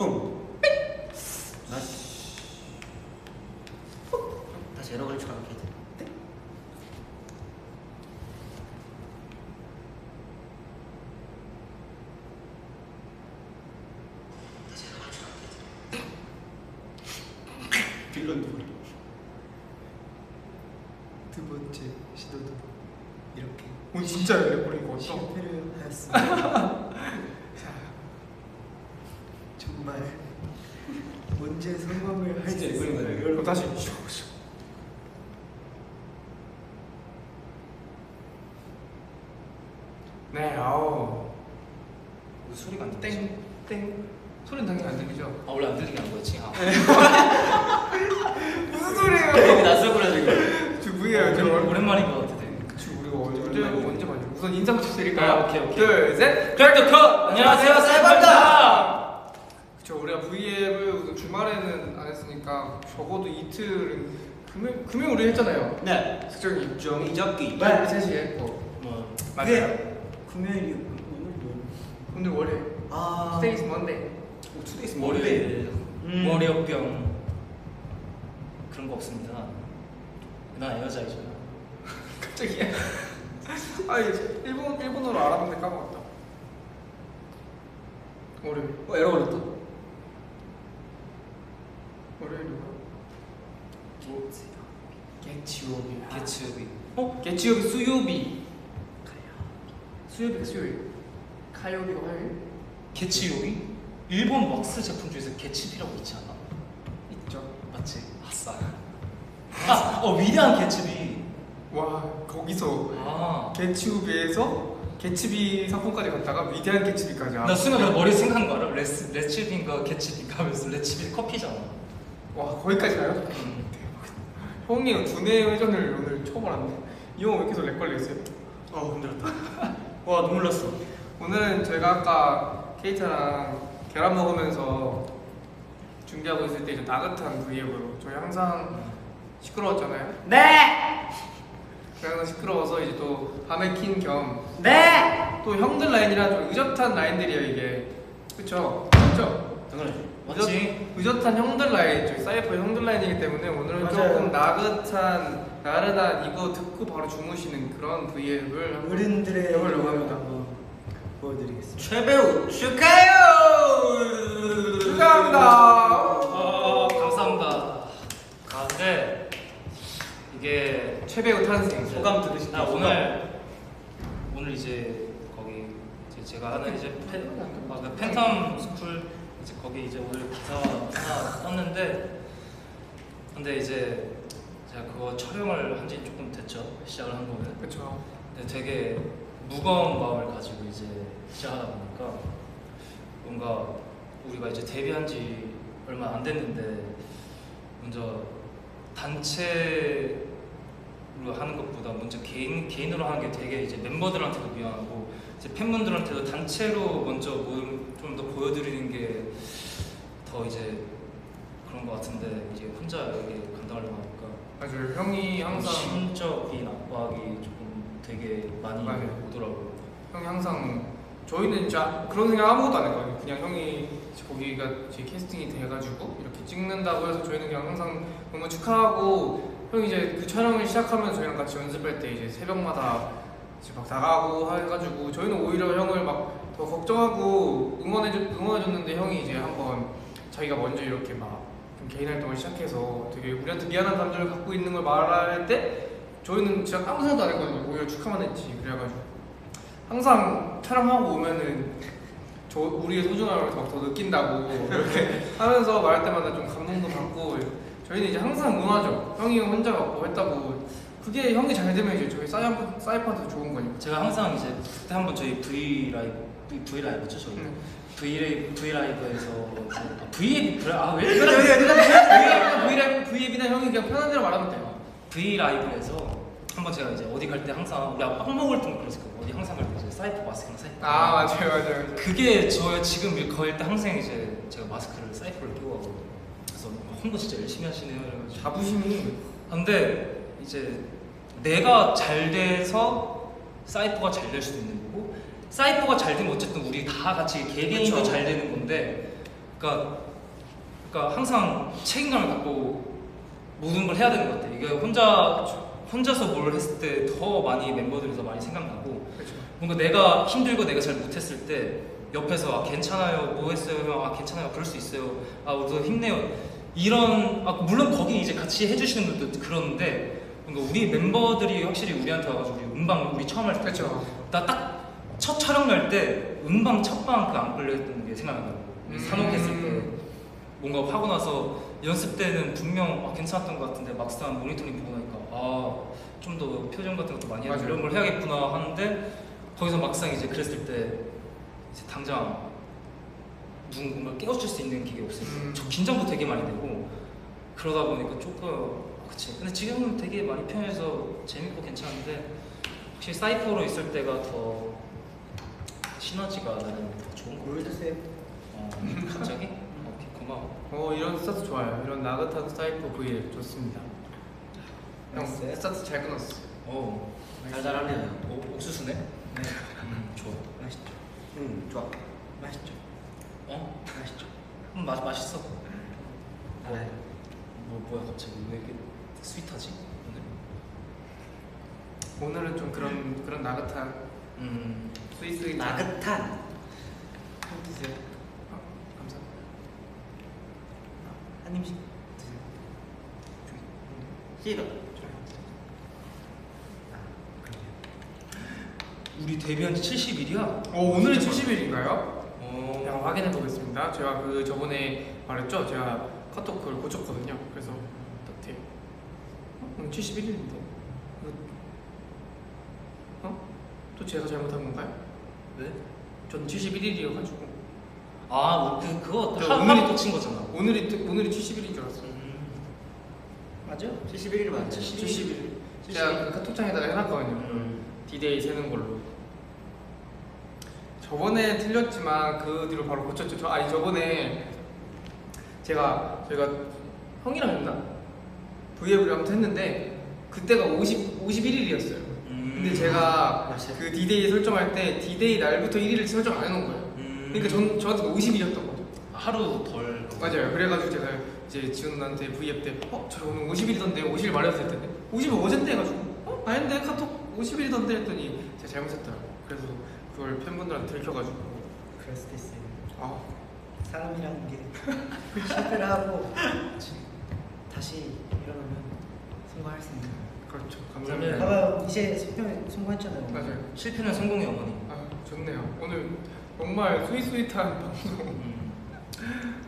뿡. 다시. 다시 에러 걸릴 줄 알았게. 빌런 누구? 두 번째 시도도 이렇게 오늘 진짜 에러 걸린 거 같아. 실패를 하였습니다. 자, 정말 언제 성공을 할수 진짜 이거인 거예요. 있을까요? 그럼 다시. 네, 아우. 소리가 안 들리지? 땡, 땡. 소리는 당연히 안 들리죠? 아 원래 안 들리게 한 거였지? 아. 무슨 소리예요? 되게 낯설구나 지금. 저 뭐예요? 저 오랜- 오랜만인 것 같아 되게. 저 우리가 언제 오랜만이네. 언제 봤냐? 우선 인사부터 드릴까요? 아, 오케이, 오케이. 둘, 셋. Crack the code! 안녕하세요 Ciipher입니다! 그쵸 우리가 V앱을 우선 주말에는 안 했으니까 적어도 이틀은 금요일 금요일 우리 했잖아요. 네. 특정이 종이 접기. 네. 셋이 했고 뭐 맞아요. 금요일이 오늘 뭐? 오늘 월요일. 아, Today's Monday. 오, Today's 월요일. 음. 월요병 그런 거 없습니다. 나 여자이잖아. 갑자기. 아 이제 일본 일본어로 알아봤는데 까먹었다. 월요일. 어 에러 걸렸다. 월요일이구나. 개츠비. 어? 개치요비 수요비. 수요비가 수요일. 가요비가 화요일. 개츠요비? 일본 왁스 제품 중에서 개츠비라고 있지 않아? 있죠. 맞지? 아싸. 아, 어 위대한 개츠비. 와 거기서 아. 개츠비에서 개츠비 상품까지 갔다가 위대한 개츠비까지. 나 순간 내 머리 생각한 거 알아? 레츠빈가 개츠빈가 하면서 레츠빈 커피잖아. 와 거기까지 가요? 음. 형이 두뇌 회전을 오늘 처음 알았네. 이 형 왜 이렇게 계속 lag 걸려 있어요? 어 힘들었다. 와 눈물 났어. 오늘은 저희가 아까 케이타랑 계란 먹으면서 준비하고 있을 때 이제 나긋한 브이앱으로 저희 항상 시끄러웠잖아요. 네, 그래서 시끄러워서 이제 또 밤에 킨겸또 네. 형들 라인이라 좀 의젓한 라인들이에요 이게. 그쵸? 그쵸? 당연하지. 맞지? 의젓한 형들 라인, 사이퍼 형들 라인이기 때문에 오늘은 맞아요. 조금 나긋한 나른한 이거 듣고 바로 주무시는 그런 브이앱을 한번 어른들의 해보려고 합니다. 한번 보여드리겠습니다. 최배우 축하해요. 축하합니다. 어, 감사합니다. 아 근데 이게 최배우 탄생. 소감 들으신 아 오늘 오늘 이제 거기 이제 제가 하는 이제 팬, 아, 그 팬텀 스쿨 이제 거기 이제 오늘 기사 하나 떴는데 근데 이제 제가 그거 촬영을 한 지 조금 됐죠 시작을 한 거는 그렇죠. 근데 되게 무거운 마음을 가지고 이제 시작하다 보니까 뭔가 우리가 이제 데뷔한 지 얼마 안 됐는데 먼저 단체로 하는 것보다 먼저 개인 개인으로 하는 게 되게 이제 멤버들한테도 미안하고 이제 팬분들한테도 단체로 먼저 좀 더 보여드리는 게 더 이제 그런 것 같은데 이제 혼자 이게 감당하려고 하니까 맞아요. 형이 항상 심적인 압박이 조금 되게 많이 맞아요. 오더라고요. 형이 항상 저희는 진짜 그런 생각 아무것도 안 했거든요. 그냥 형이 거기가 제 캐스팅이 돼가지고 이렇게 찍는다고 해서 저희는 그냥 항상 너무 축하하고 형이 이제 그 촬영을 시작하면 저희랑 같이 연습할 때 이제 새벽마다 이제 막 나가고 해가지고 저희는 오히려 형을 막 더 걱정하고 응원해 응원해줬는데 형이 이제 한번 자기가 먼저 이렇게 막좀 개인 활동을 시작해서 되게 우리한테 미안한 감정을 갖고 있는 걸 말할 때 저희는 진짜 아무 생각도 안 했거든요. 오히려 축하만 했지. 그래가지고 항상 촬영하고 오면은 저 우리의 소중함을 더, 더 느낀다고 이렇게 하면서 말할 때마다 좀 감동도 받고 저희는 이제 항상 응원하죠. 형이 혼자 뭐 했다고 그게 형이 잘 되면 이제 저희 사이퍼 사이퍼한테 좋은 거니까. 제가 항상 이제 그때 한번 저희 V 라이브 V, v 라이브죠 저희 음. V 라이브 V 라이브에서 아, V V 아왜 그래 그래 그래 그래 V앱 V앱이나 형이 그냥 편한 대로 말하면 돼요. V 라이브에서 한번 제가 이제 어디 갈 때 항상 우리 아빠 빵 먹을 때 그랬었거든요. 어디 항상 갈 때 이제 사이퍼 마스크랑 사이퍼. 아 맞아요 맞아요. 그게 저 지금 일 거일 때 항상 이제 제가 마스크를 사이퍼를 끼고 그래서 홍보 진짜 열심히 하시네요. 자부심이 근데 이제 내가 잘 돼서 사이퍼가 잘 될 수도 있는 거고 사이퍼가 잘 되면 어쨌든 우리 다 같이 개개인도 그쵸. 잘 되는 건데 그러니까 그러니까 항상 책임감을 갖고 모든 걸 해야 되는 것 같아. 이게 혼자 혼자서 뭘 했을 때 더 많이 멤버들이 더 많이 생각나고 그렇죠. 뭔가 내가 힘들고 내가 잘 못했을 때 옆에서 아 괜찮아요 뭐 했어요 형? 아 괜찮아요 그럴 수 있어요 아 우리도 힘내요 이런 아 물론 거기 이제 같이 해주시는 분들도 그러는데 뭔가 우리 멤버들이 확실히 우리한테 와가지고 우리 음방 우리 처음 할때 그렇죠. 나딱 첫 촬영 날 때 음방 첫방 그안 걸려있던 게 생각나요 음. 산옥했을 때 뭔가 하고 나서 연습 때는 분명 아, 괜찮았던 것 같은데 막상 모니터링 보고 나니까 아 좀 더 표정 같은 것도 많이 맞아요. 이런 걸 해야겠구나 하는데 거기서 막상 이제 그랬을 때 이제 당장 누군가 깨워줄 수 있는 기계 없으니까 음. 저 긴장도 되게 많이 되고 그러다 보니까 조금 아, 그치 근데 지금은 되게 많이 편해서 재밌고 괜찮은데 혹시 사이퍼로 있을 때가 더 시너지가 나는 더 좋은 거 롤드셉 어, 갑자기? 오케이 고마워 어 이런 스타트 좋아요. 이런 나긋한 사이퍼 V 좋습니다. 형 nice. 스타트 잘 끊었어. 어 달달하네요. 오, 옥수수네? 네. 음 좋아 맛있죠. 응, 좋아. 맛있죠. 어? 맛있죠. 음, 맛, 맛있어 뭐, 네. 뭐 뭐야 갑자기 왜 이렇게 스윗하지 오늘? 오늘은 좀 그런 그런 나긋한 음 sweet 나긋한. 한 드세요. 아, 감사합니다. 한 입씩 드세요. 싫어. 우리 데뷔한 지 70일이야? 어 오늘이 70일인가요? 어 제가 확인해 보겠습니다. 제가 그 저번에 말했죠. 제가 카톡 그걸 고쳤거든요. 그래서 딱 돼. 어? 오늘 71일인데. 어? 또 제가 잘못한 건가요? 왜? 전 71일이어가지고 아, 그, 그거 저 한, 오늘이- 하루 또친 거잖아 오늘이 뜨- 오늘이 71일인 줄 알았어요. 음. 맞아? 71일 맞죠? 71일. 제가 그 카톡창에다가 해놨거든요. 음. 디데이 세는 걸로. 저번에 틀렸지만 그 뒤로 바로 고쳤죠. 저 아니 저번에 제가 제가 형이랑 했나 V앱을 아무튼 했는데 그때가 50 51일이었어요. 음. 근데 제가. 그 디데이 설정할 때 디데이 날부터 1일을 설정 안 해놓은 거예요. 음. 그러니까 전 저한테 50일이었던 거죠. 하루 덜 맞아요. 그래가지고 제가 이제 지훈한테 V앱 때, 어, 저 오늘 50일이던데 50일 말해도 될 텐데 50일 어젠데 해가지고, 어, 아닌데 카톡 50일이던데 했더니 제가 잘못했더라고. 그래서 그걸 팬분들한테 들켜가지고, 그럴 수도 있어요. 아, 사람이라는 게 실패를 하고 다시 일어나면 성공할 수 있는 거예요. 그렇죠. 감사합니다. 봐봐요. 이제 성공 성공했잖아요. 맞아요. 실패는 성공의 어머니 아, 좋네요. 오늘 정말 스윗스윗한 방송. 음.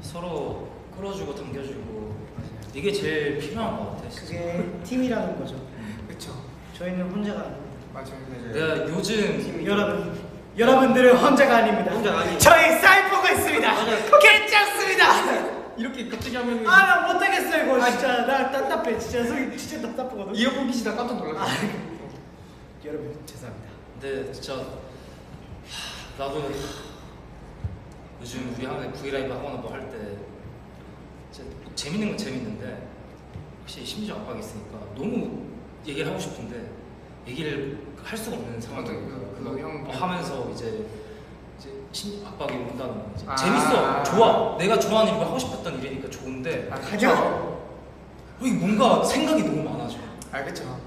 서로 끌어주고 당겨주고 맞아요. 이게 제일 필요한 것 같아 진짜. 그게 팀이라는 거죠. 그쵸. 저희는 혼자가 아닙니다. 맞아요. 내가 요즘 팀 여러분, 여러분들은 혼자가 아닙니다. 혼자가 아니에요. 저희 사이퍼가 있습니다. 괜찮습니다. 이렇게 갑자기 하면은 아 나 못하겠어 이거 진짜 나 답답해 진짜 속이 진짜 답답하거든. 이어폰 끼시다 깜짝 놀랐어요. 여러분 죄송합니다. 근데 진짜 하, 나도 하, 요즘 우리 항상 브이라이브 하거나 뭐 할 때 재밌는 건 재밌는데 혹시 심지어 압박이 있으니까 너무 얘기를 하고 싶은데 얘기를 할 수가 없는 상황이 맞아요. 그- 그거 형- 하면서 이제 이제 심 압박이 온다는 거 이제 아. 재밌어 좋아 내가 좋아하는 일과 하고 싶었던 일이니까 좋은데 아, 가죠. 여기 뭔가 생각이 너무 많아져 아, 그쵸.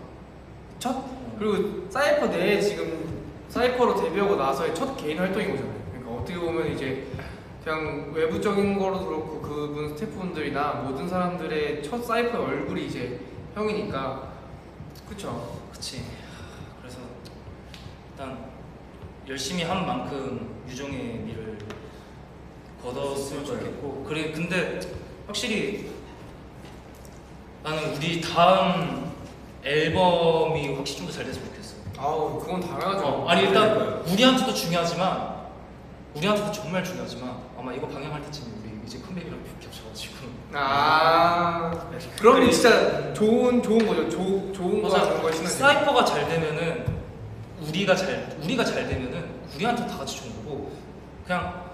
첫 그리고 사이퍼 내에 지금 사이퍼로 데뷔하고 나서의 첫 개인 활동인 거잖아요. 그러니까 어떻게 보면 이제 그냥 외부적인 거로도 그렇고 그분 스태프분들이나 모든 사람들의 첫 사이퍼의 얼굴이 이제 형이니까 그쵸. 그치. 그래서 일단 열심히 한 만큼 유종의 미를 거뒀으면 좋겠고 그래 근데 확실히 나는 우리 다음 앨범이 확실히 좀 더 잘 됐으면 좋겠어. 아우 그건 당연하죠. 어, 아니 일단 우리한테도 중요하지만 우리한테도 정말 중요하지만 아마 이거 방영할 때쯤 우리 이제 컴백이랑 겹쳐가지고 아 그러면 진짜 좋은 좋은 거죠. 조, 좋은 거 맞아. 하는 거 사이퍼가 잘 되면은 우리가 잘 우리가 잘 되면은 우리한테 다 같이 좋은 거고 그냥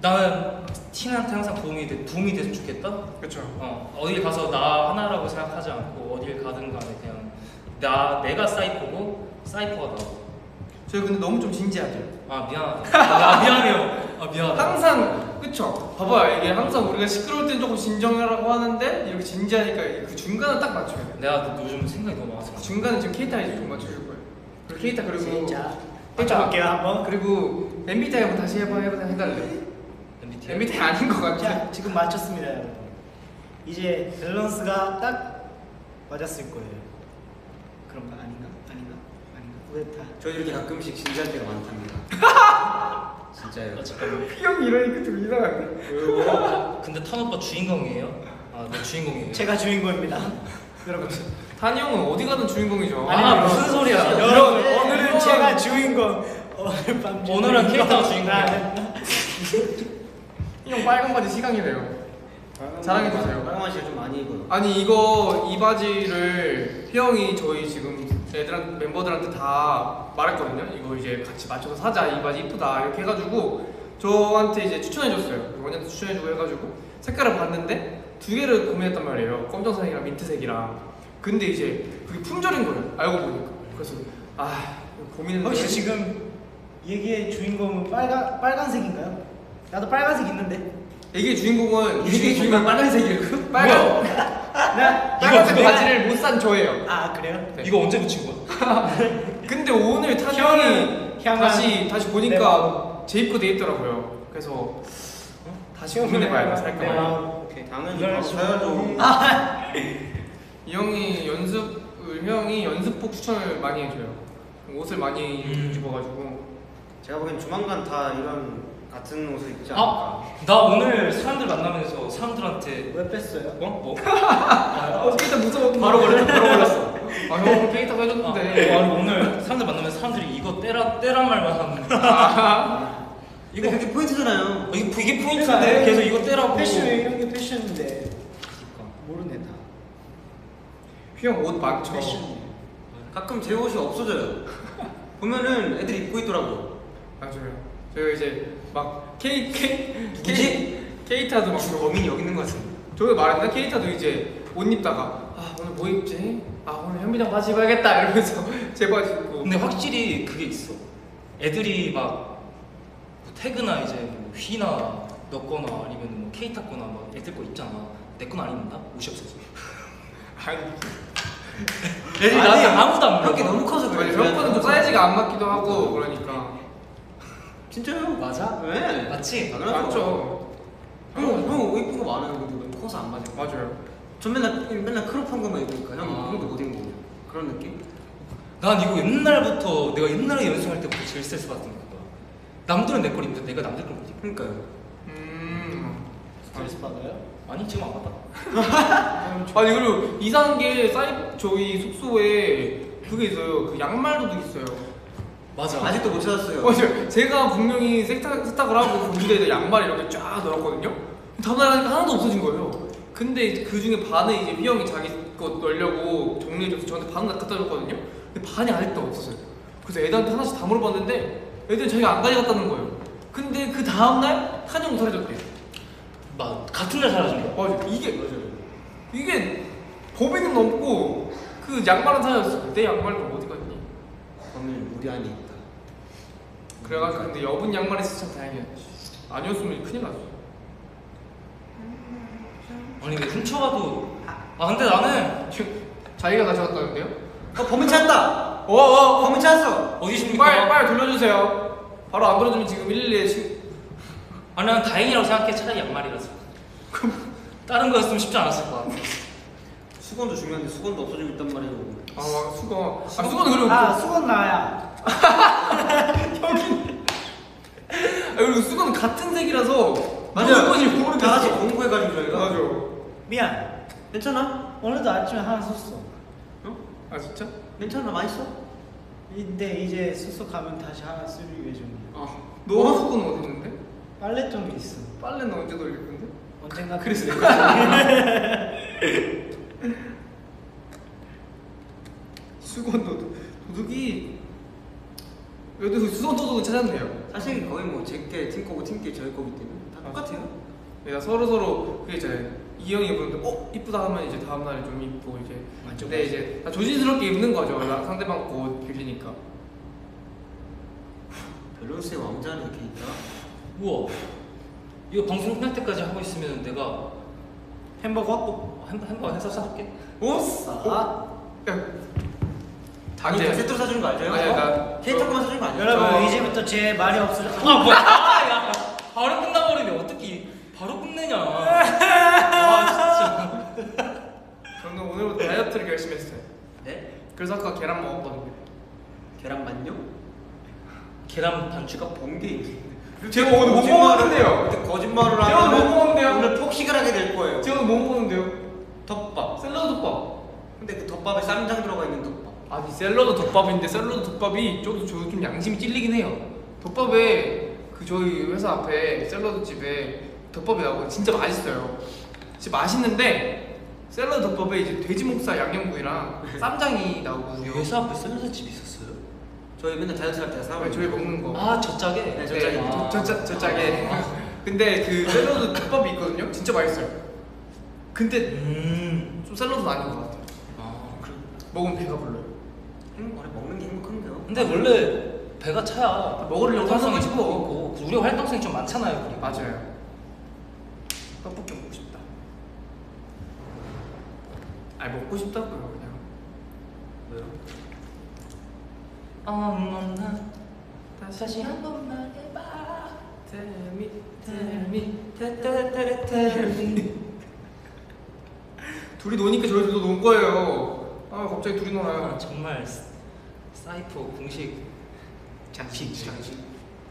나는 팀한테 항상 도움이 돼 도움이 됐으면 좋겠다. 그렇죠. 어 어딜 가서 나 하나라고 생각하지 않고 어딜 가든 간에 그냥 나 내가 사이퍼고 사이퍼가 나고. 저희 근데 너무 좀 진지하죠. 아 미안하다. 아 미안해요. 아 미안. 항상 그쵸? 봐봐요 이게 항상 우리가 시끄러울 땐 조금 진정하라고 하는데 이렇게 진지하니까 그 중간을 딱 맞춰야 돼. 내가 요즘 생각이 너무 많아서. 그 중간은 지금 케이타 이제 좀 맞춰줄 거예요. 케이타 그리고 진짜. 맞춰볼게요 한번. 그리고 MBTI 한번 다시 해봐 해봐 해달래. MBTI. MBTI 아닌 것 같아. 자 지금 맞췄습니다 여러분. 이제 밸런스가 딱 맞았을 거예요. 그런가 아닌가 아닌가 아닌가 왜 다? 저 이렇게 가끔씩 진지할 때가 많답니다. 진짜요. 아, 잠깐만. 형 이러니까 좀 이상한데. 아, 근데 탄 오빠 주인공이에요? 아, 네 주인공이에요. 제가 주인공입니다. 여러분. 단이 형은 어디 가든 주인공이죠. 아니, 아니, 무슨 소리야? 여러분 오늘은 제가 주인공. 오늘 밤 오늘은. 캐릭터가 주인공이야. 아, 형 빨간 바지 시강이래요. 자랑해주세요. 빨간 바지가 좀 많이 입어요. 아니 이거 이 바지를 형이 저희 지금 애들한 멤버들한테 다 말했거든요. 이거 이제 같이 맞춰서 사자. 이 바지 이쁘다 이렇게 해가지고 저한테 이제 추천해줬어요. 원희한테 추천해주고 해가지고 색깔을 봤는데 두 개를 고민했단 말이에요. 검정색이랑 민트색이랑. 근데 이제 그게 품절인 거예요. 알고 보니까. 그래서 아 고민했는데 혹시 지금 얘기의 주인공은 빨간 빨간색인가요? 나도 빨간색 있는데. 이게 주인공은 이게 주인공 빨간색이라고요? 빨간 나 빨간색 바지를 못 산 저예요. 아 그래요? 네. 이거 언제 붙인 거야? 근데 오늘 향은 다시 다시 내 보니까 마음. 제 입고 돼 있더라고요. 그래서 어? 다시 고민해봐야 돼내 살까. 말까. 오케이, 당연히 사야죠. 이 형이 연습 형이 연습복 추천을 많이 해줘요. 옷을 많이 음. 입어가지고 제가 보기엔 조만간 다 이런 같은 옷을 입지 않을까. 아, 나 오늘 사람들 만나면서 사람들한테 왜 뺐어요? 어? 뭐? 어 케이타 무서워 바로 걸렸어, 바로 걸렸어. 아형 케이타가 아, 해줬는데 아니, 오늘 사람들 만나면서 사람들이 이거 떼라 떼란 말만 하는. 이거 그게 포인트잖아요. 어, 이게 이게 포인트인데 계속 이거 떼라고. 패션 이런 게 패션인데 모르네 다. 휘형 옷 많죠. 패션. 가끔 제 옷이 없어져요. 보면은 애들이 입고 있더라고. 맞아요. 저희가 이제 막 케이 케이 누구지? 케이 케이타도 막 지금 범인이 여기 있는 것 같은데. 저도 말했나? 케이타도 이제 옷 입다가 아 오늘 뭐 입지? 아 오늘 현미장 바지 입어야겠다 이러면서 제 바지 입고 근데 확실히 그게 있어. 애들이 막뭐 태그나 이제 뭐 휘나 넣거나 아니면 뭐 케이 탔거나 막 애들 거 있잖아. 내 건 안 입는다? 옷이 없어서. 아니 애들이 아니, 나한테 아무도 안 물어봐. 너무 커서 그래. 아니 형 거는 좀 사이즈가 안 맞기도 하고 그러니까 진짜요? 맞아? 왜? 맞지? 당연하죠. 맞죠 형, 형 이쁜 거 많아요. 근데 너무 커서 안 맞아요. 맞아요 전 맨날 맨날 크롭한 것만 입으니까 형 아. 형도 못 입는 거 그런 느낌? 난 이거 옛날부터 내가 옛날에 연습할 때부터 제일 스트레스 받았던 거야. 남들은 내 걸 입는데 내가 남들 걸 못 입어. 그러니까요. 음 스트레스 받아요? 아니 지금 안 받아. 아니 그리고 이상한 게 사이 저희 숙소에 그게 있어요. 그 양말도 있어요. 맞아. 아직도 못 찾았어요. 맞아요 제가 분명히 세탁, 세탁을 하고 그 무대에다 양말 이렇게 쫙 넣었거든요? 다음날 하니까 하나도 없어진 거예요. 근데 그 중에 반은 이제 휘영이 자기 거 넣으려고 정리해줘서 저한테 반은 다 갖다 줬거든요? 근데 반이 아직도 없었어요. 그래서 애들한테 하나씩 다 물어봤는데 애들은 자기가 안 가져갔다는 거예요. 근데 그 다음날 한영 사라졌대요 막 같은 날 사라진 거야. 맞아 이게 이게 법에는 없고 그 양말은 사라졌어 내 양말은 어디 갔니? 범인 우리 안에 있다. 그래가지고 근데 여분 양말 있어 참 다행이었지 아니었으면 큰일 났어 아니 근데 훔쳐가도 아 근데 나는 지금 자기가 가져갔다는데요? 어 범인 찾았다. 어어어 범인 찾았어. 어디 있습니까? 빨리 빨리 돌려주세요 바로 안 돌려주면 지금 112에 시... 아니 난 다행이라고 생각해 차라리 양말이라서. 다른 거였으면 쉽지 않았을 것 같아. 수건도 중요한데 수건도 없어지고 있단 말이에요. 아 수건 아 수건은 그리고 아 수건 나야. 아, 그리고 수건은 같은 색이라서 맞아요. 건지 다 같이 모르겠어 공부해가지고 저희가. 맞아 미안. 괜찮아? 오늘도 아침에 하나 썼어. 어? 아 진짜? 괜찮아 많이 써? 근데 이제 숙소 가면 다시 하나 쓸 예정이야. 아너 어? 수건은 어디 있는데? 빨래통에 있어. 빨래는 언제 돌릴 건데? 언젠가 그래서 또- 수건 도둑 도둑이 여기서 수건 도둑은 찾았네요 사실 거의 뭐 제게 팀 거고 팀게 저희 거기 때문에 다 똑같아요. 내가 서로 서로 그게 있잖아요 이 형이 입었는데 어 이쁘다 하면 이제 다음 날에 좀 입고 이제 맞죠, 근데 맞죠. 이제 다 조심스럽게 입는 거죠 나 상대방 옷 빌리니까 밸런스의 왕자는 이렇게 있다. 우와 이거 방송 끝날 때까지 하고 있으면 내가 햄버거? 어, 햄- 햄버거 해서 사줄게 오? 싸. 아니 이제- 다 세트로 사주는 거 알죠? 아니, 나- 케이크만 사주는 거 아니에요? 여러분 저- 이제부터 제 말이 없어져. 아 뭐야 아, 야. 바로 끝나버리면 어떻게 바로 끝내냐 아 진짜 저는 오늘부터 다이어트를 결심했어요. 네? 그래서 아까 계란 먹었거든요. 계란만요? 계란 반죽 본게 있는데 제가 오늘 못 먹었는데요. 근데 거짓말을 제가 못 하면 먹었는데요. 오늘 폭식을 하게 될 거예요 제가 뭐 먹었는데요? 덮밥 샐러드 덮밥. 근데 그 덮밥에 쌈장 들어가 있는 덮밥 아니 샐러드 덮밥인데 샐러드 덮밥이 좀, 저, 좀 양심이 찔리긴 해요. 덮밥에 그 저희 회사 앞에 샐러드 집에 덮밥이 나오고 진짜 맛있어요. 진짜 맛있는데 샐러드 덮밥에 이제 돼지 목살 양념구이랑 쌈장이 나오거든요. 회사 앞에 샐러드 집 있었어요? 저희 맨날 다이어트 할때 사와요 네, 저희 먹는 거. 아저 짝에? 네, 저 네. 저, 저, 저, 저 짝에. 근데 그 샐러드 덮밥이 있거든요. 진짜 맛있어요. 근데 음. 좀 샐러드는 아닌 것 같아요. 아 그래. 먹으면 배가 불러요. 행- 원래 먹는 게 행복한데요 근데 원래 배가 차야 먹으려고 활동성이 거지 뭐. 우리 활동성이 좀 많잖아요 그리고. 맞아요. 떡볶이 먹고 싶다. 아니 먹고 싶다고요 그냥. 왜요? 어머나 다시 한 번만 해봐 Tell me, tell me. 테테테테테 둘이 노니까 저희들도 논 거예요. 아 갑자기 둘이 놀아요. 정말 사- 사이프 공식 장신 장신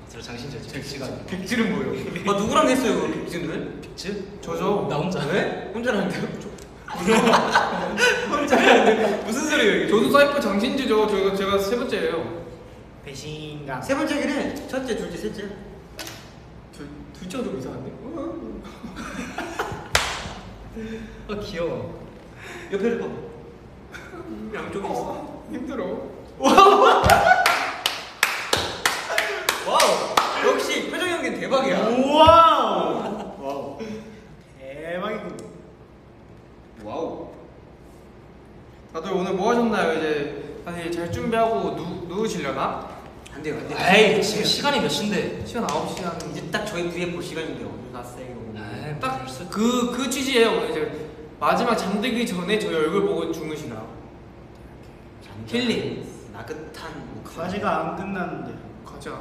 저 장신자지 백지가. 백질은 뭐예요? 아 누구랑 했어요 그 빅즈는? 백지? 저죠. 나 혼자 왜? 혼자 하는데요? 무슨 소리예요 이게? 저도 사이퍼 장신지죠. 제가 제가 세 번째예요. 배신감. 세 번째긴 해 첫째 둘째 셋째 둘 둘째가 좀 이상한데? 아 귀여워 옆에를 봐 양쪽에 있어 어, 힘들어. wow 역시 표정 연기는 대박이야 wow. Wow. 대박이군. wow 다들 오늘 뭐 하셨나요? 이제 사실 잘 준비하고 누 누우시려나? 안 돼요 안 돼요 에이 지금 시간이 몇 시인데 시간 9시 한 이제 딱 저희 뒤에 볼 시간인데 어디 갔어요? 에이, 딱 그 그 취지예요. 오늘 이제 마지막 잠들기 전에 저희 얼굴 보고 주무시라. 힐링. 나긋한 뭐 과제가 안 끝났는데. 가자.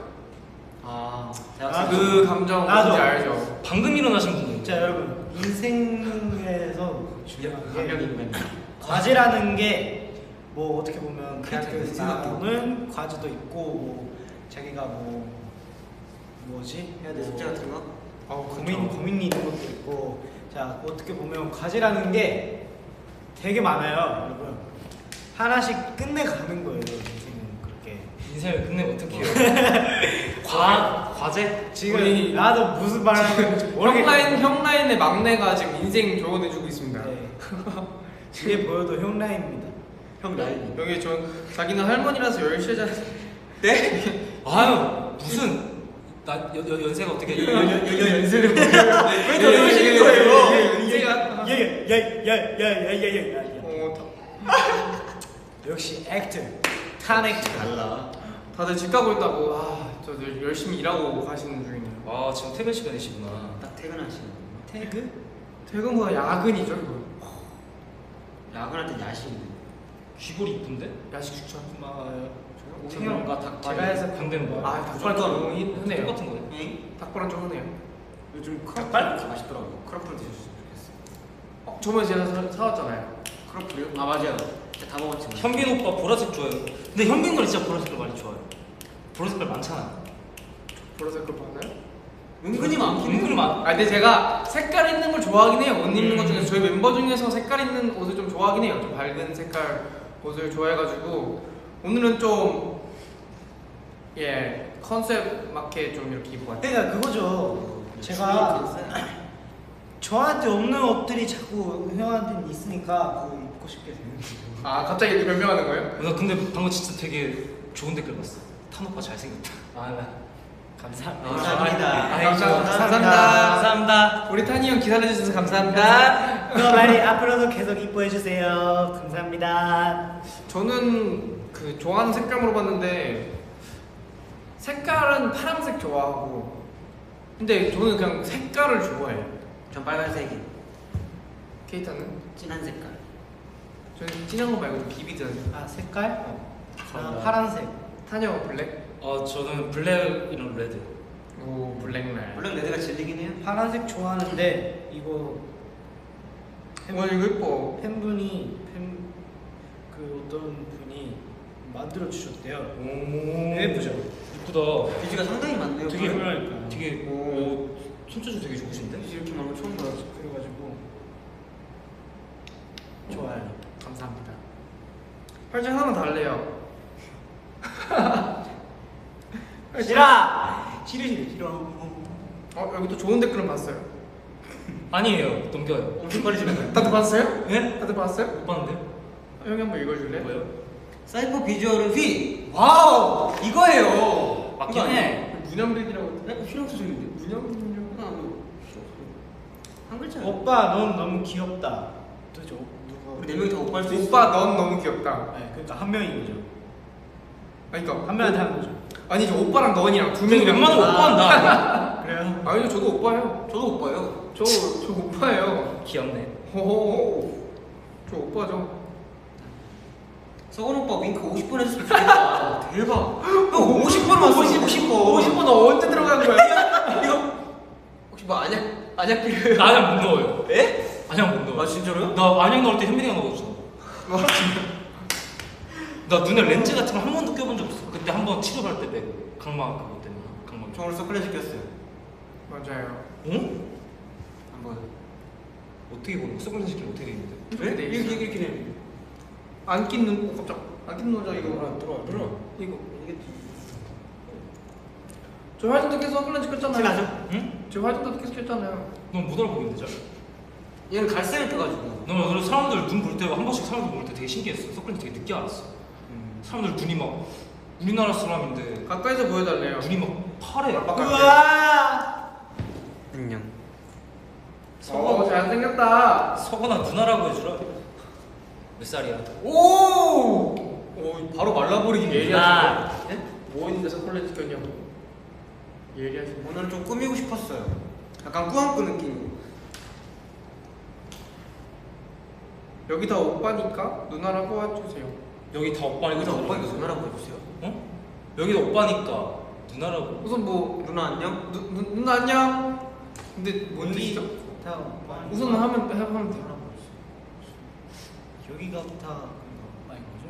아 아, 그 감정 나도. 뭔지 알죠? 방금 일어나신 분들 자 여러분 인생에서 중요한 게 과제라는 게 뭐 어떻게 보면 대학교에서. 나오는 과제도 있고 뭐 자기가 뭐 뭐지? 해야 돼 숙제 같은 거? 어, 고민 고민이 있는 것도 있고. 자 어떻게 보면 과제라는 게 되게 많아요 여러분. 하나씩 끝내 가는 거예요 괜찮아요. 근데 어떡해요. 과, 과제? 지금 우리 나도 무슨 말 하는지 모르겠어. 형라인 형라인의 막내가 지금 인생 조언해주고 있습니다. 네. 뒤에 보여도 형 라인입니다. 형 라인. 여기 저 자기는 할머니라서 열쇠 잘 네? 아유 무슨 나 연, 연, 연세가 어떻게 연연 연세를 왜 들으신 거예요? 연세가 예예예예예예예. 어 역시 액트 탄 액트 달라. 다- 다들 집 가고 있다고. 아, 저늘 열심히 일하고 가시는 중이네요. 아 지금 퇴근 시간이시구나 딱 퇴근하시는 태그 퇴근보다 야근이죠, 이거. 야근할 때 야식 귀걸이 이쁜데? 야식 추천. 고마워요 태형과 제가 닭발 해서 병된 거야 아, 닭발 너무 흔- 흔해요. 똑같은 거예요 응? 닭발은 좀 흔해요. 요즘? 크로플 맛있더라고 크로플 드셨으면 좋겠어 어, 저번에 제가 사, 사왔잖아요. 크로플이요? 아 맞아요 진짜 다 먹었지 현빈 오빠 보라색 좋아해요 근데 현빈 거 진짜 보라색을 많이 좋아해요 보라색깔 많잖아 보라색 걸 봤나요? 은근히 많긴 은근히 많 아 근데 제가 색깔 있는 걸 좋아하긴 해요. 옷 입는 것 음. 중에서 저희 멤버 중에서 색깔 있는 옷을 좀 좋아하긴 해요. 좀 밝은 색깔 옷을 좋아해가지고 오늘은 좀 예, 컨셉 맞게 좀 이렇게 입고 왔어요. 그러니까 그거죠 제가 저한테 없는 옷들이 자꾸 형한테는 있으니까 그 거 입고 싶게 되는 거죠 아 갑자기 이렇게 변명하는 거예요? 나 근데 방금 진짜 되게 좋은 댓글 봤어 탄 오빠 잘생겼다 아 나. 감사합니다 감사합니다. 아이, 저- 감사합니다. 감사합니다 우리 타니 형 기다려주셔서 감사합니다. 그 말이 앞으로도 계속 이뻐해 주세요 감사합니다 저는 그 좋아하는 색깔 물어봤는데 색깔은 파란색 좋아하고 근데 저는 그냥 색깔을 좋아해요. 전 빨간색이 케이타는 진한 색깔. 저는 진한 거 말고 좀 vivid한. 아 색깔? 아, 어. 파란색. 탄 형 black. 어 저는 black 이런 red. 오 black날. 물론 red가 질리긴 해요. 파란색 좋아하는데 이거 와 이거 예뻐. 팬분이 팬 그 어떤 분이 만들어 주셨대요. 오 예쁘죠? 이쁘다. 비즈가 상당히 많네요. 되게 그러니까요. 되게 오. 오, 손재주 되게 좋으신데? 비즈 이렇게 많은 거 처음 봐요. 그래가지고 좋아요. 활짝 하나만 달래요. 싫어. 싫어 싫어 싫어. 어 여기 또 좋은 댓글은 봤어요. 아니에요. 넘겨요. 엄청 빨리 지나가요. 다들 봤어요? 네? 다들 봤어요? 못 봤는데? 어, 형이 한번 읽어줄래? 뭐요? 사이퍼 비주얼은 휘. wow 이거예요. 맞긴 이거 아니에요? 해. 문현빈이라고. 네? 하나 뭐 필요 없어. 한 글자. 오빠 넌 너무 귀엽다. 우리 네 명이 다 오빠 할수 있어. 오빠 넌 너무 귀엽다. 네, 그러니까 한 명인 거죠. 아니 그러니까 한 명한테 하는 거죠. 아니 저 오빠랑 너언니랑 두 근데 명이 웬만하면 오빠한다. 그래요? 아니요 저도 오빠예요. 저도 오빠요. 저 저 오빠예요. 귀엽네. 호호호. 저 오빠죠. 서건 오빠 윙크 50번 해줬으면 좋겠다. 대박. 형 50번 왔어. 50, 50번. 50번 너 언제 들어간 거야? 이거 혹시 뭐 안약 안약 필요해요? 나 안약 못 넣어요. 에? 안약 못 넣어. 아 진짜로요? 나 안약 넣을 때 현민이가 넣어줬어. 나 눈에 렌즈 같은 거한 번도 껴본 적 없어. 그때 한 번 치료할 때 빼고 강막 그거 때문에. 저 오늘 선글라스 꼈어요. 맞아요. 응? 한번. 어떻게 보는 거? 선글라스 끼면 어떻게 되는데? 이렇게 돼 있어. 이렇게 이렇게 돼. 안낀 눈. 어, 깜짝. 안낀 눈자 이거. 들어와 들어와. 이거 이게. 저 화장도 계속 선글라스 꼈잖아요. 티나죠? 응? 저 화장도 계속 꼈잖아요. 넌 못 알아보겠는데 잘? 얘는 갈색을 껴가지고. 너 그래서 사람들 눈 볼 때 한 번씩 사람들 볼 때 되게 신기했어. 선글라스 되게 늦게 알았어. 사람들 눈이 막 우리나라 사람인데 가까이서 보여달래요. 눈이 막 파래. 우와. 안녕. 어 잘생겼다. 서거나 누나라고 해주라. 몇 살이야? 오. 오 바로 말라버리긴 예리하시네. 네? 뭐 있는데 선글라스 꼈냐고. 예리하시네. 오늘은 좀 꾸미고 싶었어요. 약간 꾸안꾸 느낌. 여기 다 오빠니까 누나라고 해주세요. 여기 다 오빠니까 이거 다 오빠 이거 누나라고 해주세요. 어? 여기 다 오빠니까 누나라고. 우선 뭐 누나 안녕. 누, 누, 누나 안녕. 근데 뭔 뜻이죠? 다 오빠. 우선 하면 하면 돼. 여기가 다 오빠인 거죠?